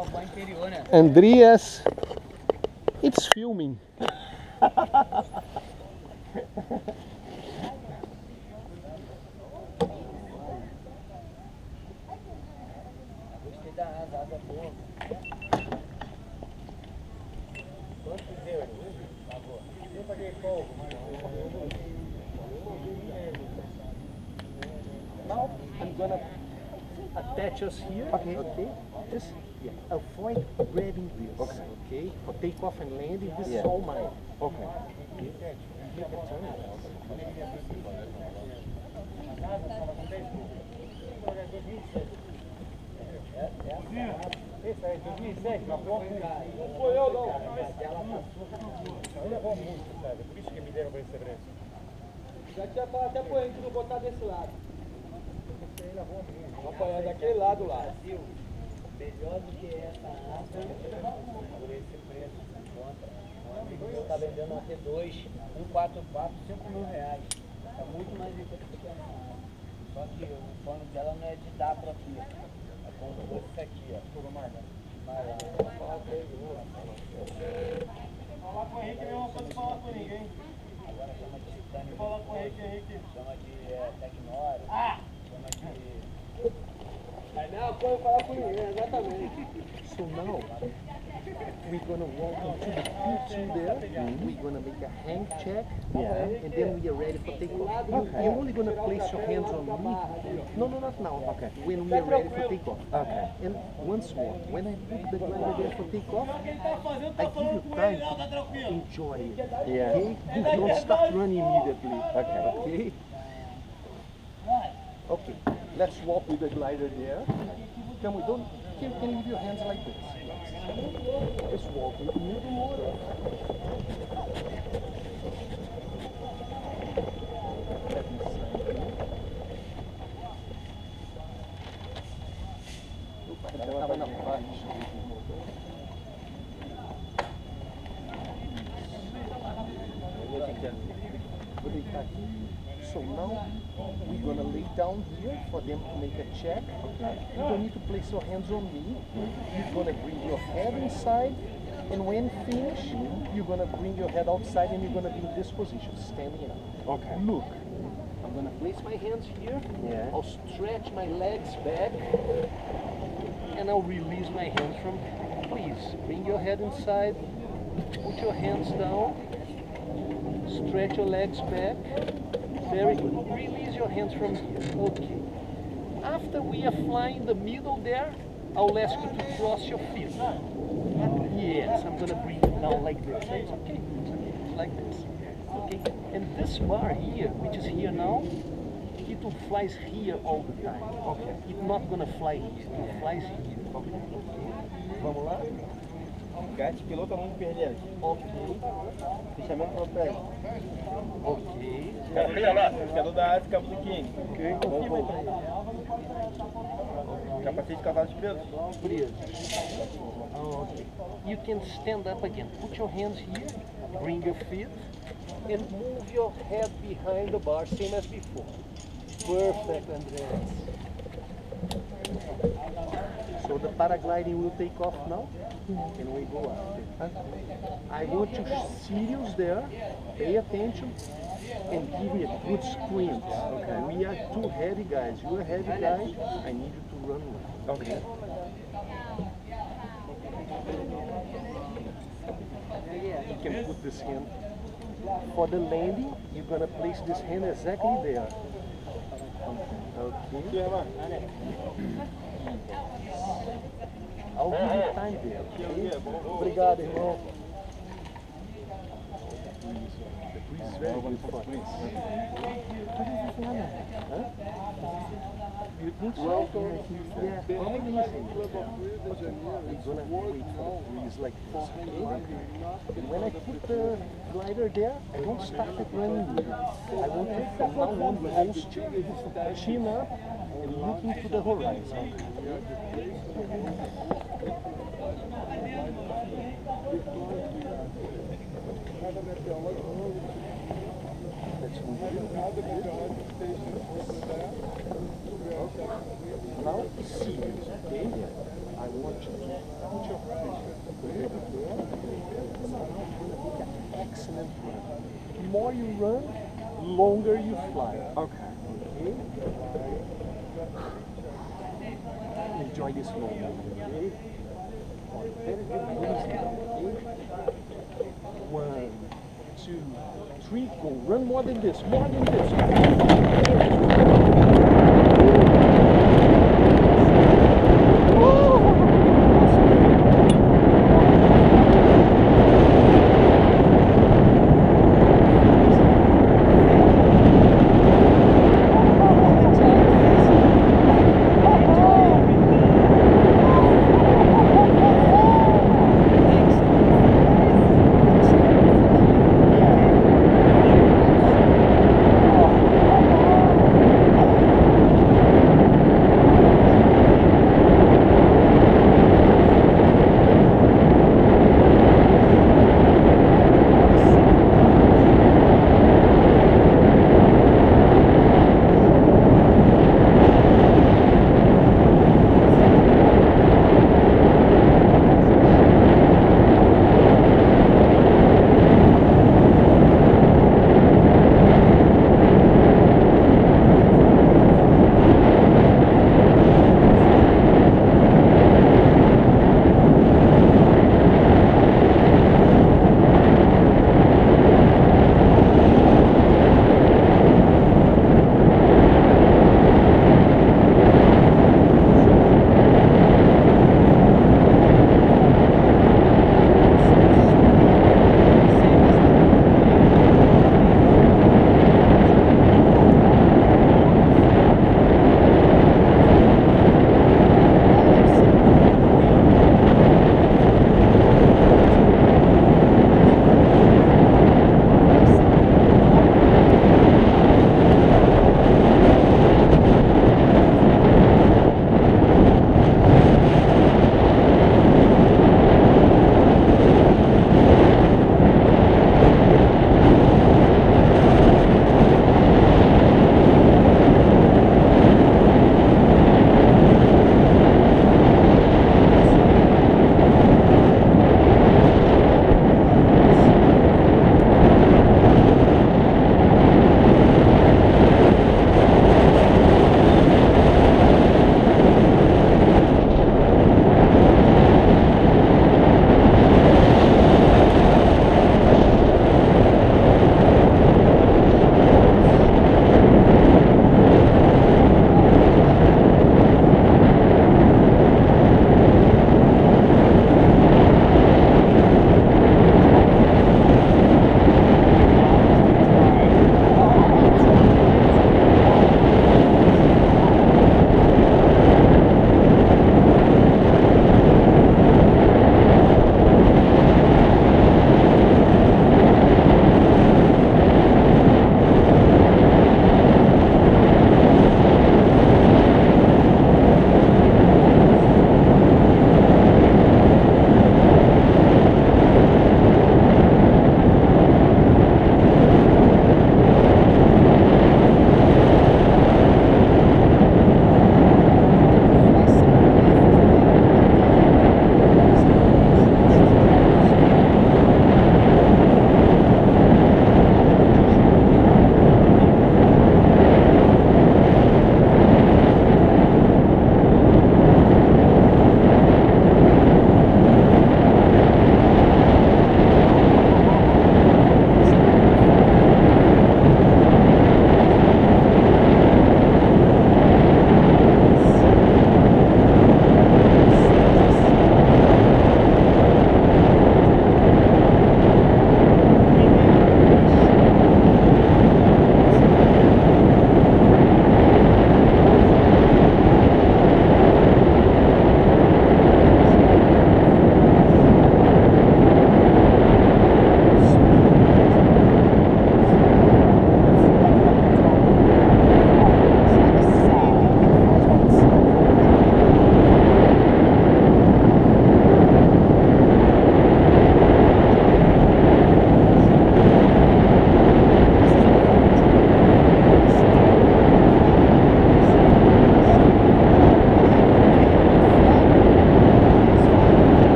Né? Andreas, it's filming. Now I'm gonna attach us here. Okay. okay. Yes yeah. avoid grabbing this. Okay. Okay. For takeoff and landing, this Yeah. is all mine. Okay. Esse aí, 2007, na boa Não foi eu não. Ele levou muito, sabe? Por isso que me deram pra esse. Já tinha falado até pra gente não botar desse lado. Apanhar daquele lado lá. Brasil, melhor do que essa asa, por esse preço, conta. Um amigo meu está vendendo uma T2, 144, 5 mil reais. Está muito mais do que essa. Só que o pano dela não é de dar para aqui. É como se fosse isso aqui, ó. Tudo mais, né? Falar com o Henrique não pode falar com ninguém. Agora chama de titânio. Fala com o Henrique, Henrique. Chama de é, Tecnora. Ah! Chama de... Aí não pode falar com ninguém, exatamente. So now we're gonna walk into the Q2 there. Hmm. We're gonna make a hang check. Yeah. And then we are ready for takeoff. You, Okay. You're only gonna place your hands on me. No, no, not now. Okay. When we are ready for takeoff. Okay. And once more, when I put the glider there for takeoff, Quem tá fazendo, I give you time ele, não, tá to enjoy it. Yeah. Okay? Do not start running immediately. Okay. Okay? Okay. Let's walk with the glider there. Can we don't can, can you leave your hands like this? Just walk with me. Let me see. Opa, ela estava na parte. Vou deitar aqui. So now we're gonna lay down here for them to make a check. You don't need to place your hands on me. You're gonna bring your head inside, and when finished, you're gonna bring your head outside, and you're gonna be in this position, standing up. Okay. Look, I'm gonna place my hands here. Yeah. I'll stretch my legs back, and I'll release my hands from. Here. Please bring your head inside. Put your hands down. Stretch your legs back. Very good. Release your hands from here. Okay. After we are flying the middle there, I'll ask you to cross your feet. Yes, I'm gonna bring it down like this. Okay. It's okay. Like this. Okay. And this bar here, which is here now, it will flies here all the time. Okay. It's not gonna fly here. It flies here. Okay. Vamos lá? Gate piloto não perder. Ok. Fechamento para trás. Ok. Olha lá, pescador da Ásia, Cabo do King. Ok. Confirma aí. Capacete de cavalo de preso. Preso. Oh, okay. You can stand up again. Put your hands here, bring your feet, and move your head behind the bar, same as before. Perfect, Andreas. So the paragliding will take off now, and we go after. I want you serious there, pay attention, and give me a good sprint. Okay. We are two heavy guys. You are heavy guy. I need you to run well. Okay. You can put this hand. For the landing, you're gonna place this hand exactly there. Okay. I'll ao Steinberg. É. Tá, Obrigado, irmão. Please, very good for When I put the glider there, I don't start it running. I want to from now on post, chin up, and look into the é horizon. Now, I want you to excellent. The more you run, longer you fly. Okay. okay? Enjoy this moment. One, two, three, go. Run more than this, more than this.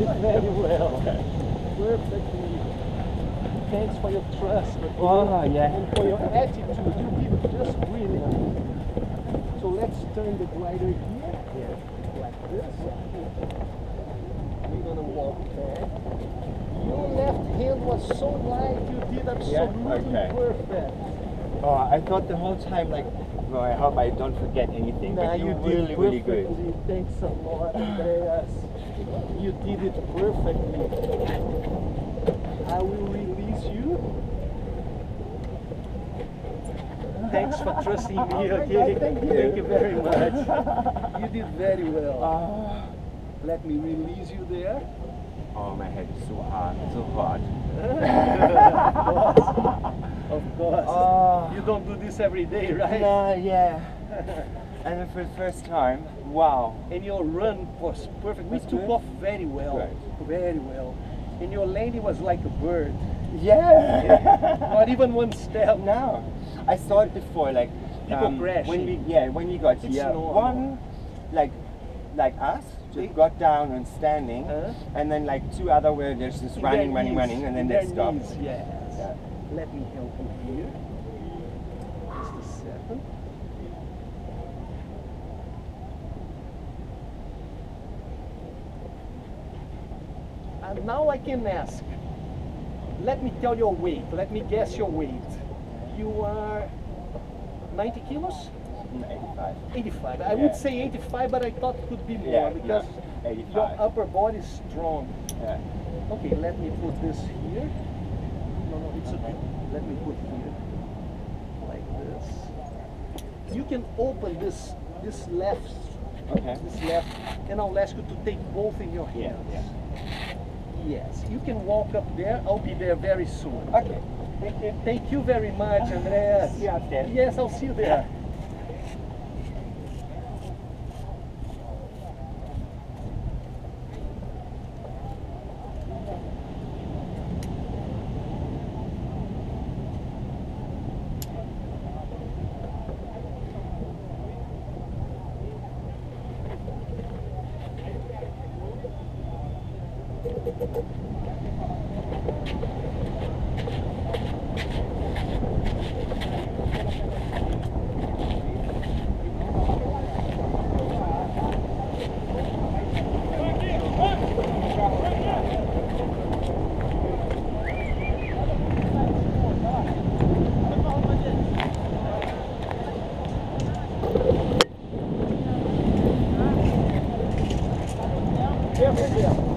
Very, well. Perfectly. Thanks for your trust. Oh, yeah. And for your attitude. You did just brilliant. So let's turn the glider here. Like this. We're gonna walk back. Your left hand was so light, you did absolutely Okay. perfect. Oh, I thought the whole time, like, well, I hope I don't forget anything. Nah, but you you did really, really good. Thanks a lot, Andreas. You did it perfectly. I will release you. Thanks for trusting me, okay? Thank you. Thank you very much. You did very well. Ah. Let me release you there. oh, my head is so hard, so hot. Of course. Oh. You don't do this every day, right? No, yeah. and for the first time, wow. And your run was perfect. We That's took good. off very well. Good. Very well. And your landing was like a bird. Yeah. Not even one step. no, I saw it before, like People um, crashing. When we, yeah, when we got It's here, normal. one like like us just got down and standing, Huh? and then like two other were just, just running, running, running, and then they stopped. knees, yes. Yeah. Let me help you here. Just a second. And now I can ask. Let me tell your weight. Let me guess your weight. You are 90 kilos? Mm, 85. 85. I Yeah. would say 85, but I thought it could be more Yeah, because 85. your upper body is strong. Yeah. Okay, let me put this here. No, no, it's okay. Let me put here. Like this. You can open this this left Okay. this left and I'll ask you to take both in your hands. yeah. Yes. You can walk up there. I'll be there very soon. Okay. Thank you. Thank you very much, ah, Andreas. See you out there. Yes, I'll see you there.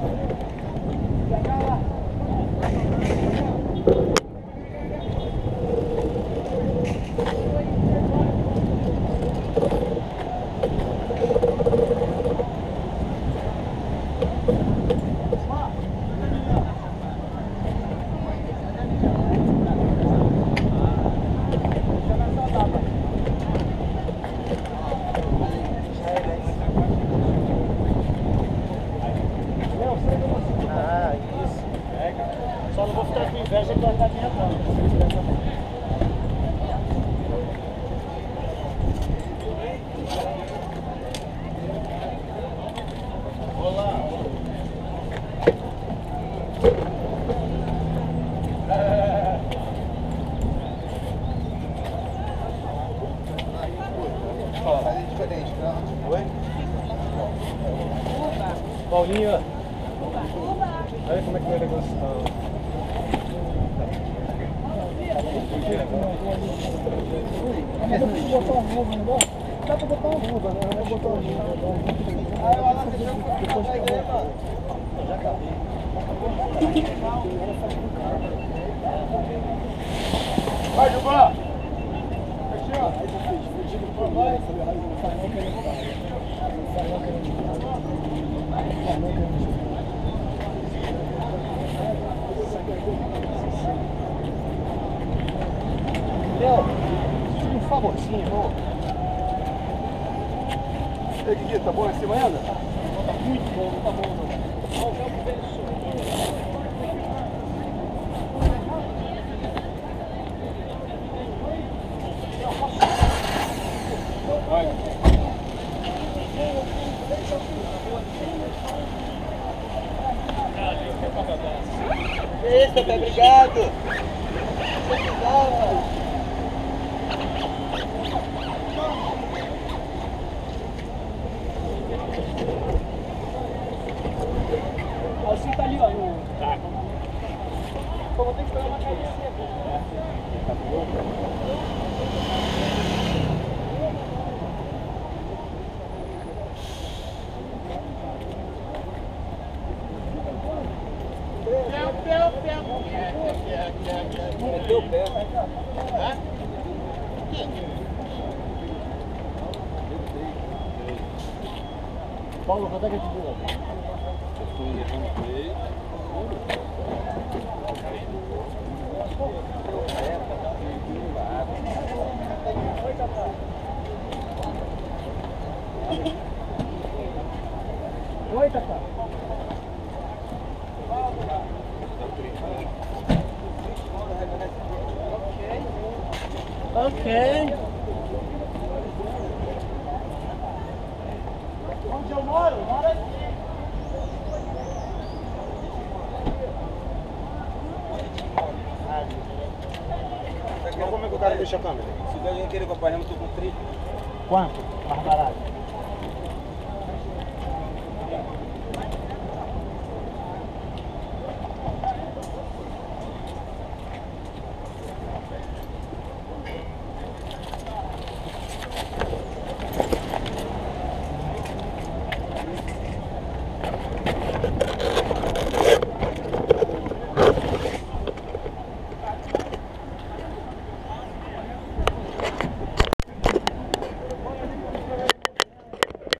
Ah, Vai, ó. Léo, um favorzinho, irmão. E aí, Gui, tá bom em cima ainda? Tá muito bom, tá bom, mano. Ó, o Léo velho sorrindo. É isso, Pepe, obrigado. Precisava. Paulo, quanto é que a gente voou? Oi, Tatá. Mas como é que o cara deixa a câmera? Se alguém querer acompanhar, eu tô com 30. Quanto? Mais barato.